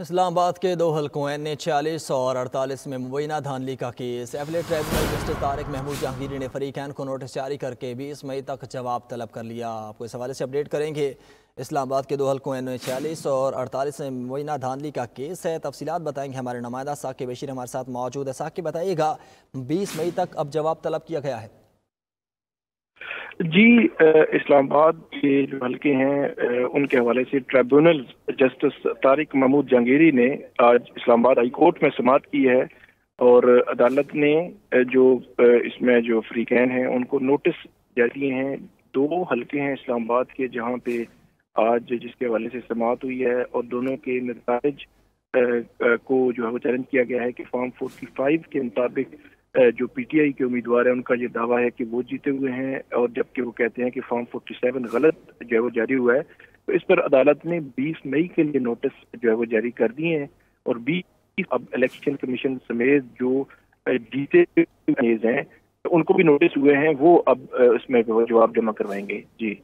इस्लामाबाद के दो हलकों, एन ए छियालीस और अड़तालीस में मुबैना धानली का case. Appellate tribunal justice Tariq Mahmood Jahangiri ने फरीकैन को नोटिस जारी करके बीस मई तक जवाब तलब कर लिया। आपको इस हवाले से अपडेट करेंगे, इस्लामाबाद के दो हलकों, एन ए छियालीस और अड़तालीस में मुबैना धानली का केस है। तफसीत बताएँगे हमारे नुमाइंदा साकिब बशीर हमारे साथ मौजूद है। साकिब, बताइएगा, बीस मई तक अब जवाब तलब किया गया है। जी इस्लामाबाद के जो हल्के हैं उनके हवाले से ट्रिब्यूनल जस्टिस तारिक महमूद जहांगीरी ने आज इस्लामाबाद हाई कोर्ट में समात की है और अदालत ने जो इसमें जो फ्रीकैन हैं, उनको नोटिस जारी हैं। दो हल्के हैं इस्लामाबाद के जहाँ पे आज जिसके हवाले से समात हुई है और दोनों के नतज को जो है वो चैलेंज किया गया है कि फॉर्म 45 के मुताबिक जो पीटीआई के उम्मीदवार है, उनका ये दावा है कि वो जीते हुए हैं और जबकि वो कहते हैं कि फॉर्म 47 गलत जो है वो जारी हुआ है। तो इस पर अदालत ने 20 मई के लिए नोटिस जो है वो जारी कर दिए हैं और 20 अब इलेक्शन कमीशन समेत जो जीते हैं, उनको भी नोटिस हुए हैं, वो अब इसमें जवाब जमा करवाएँगे। जी।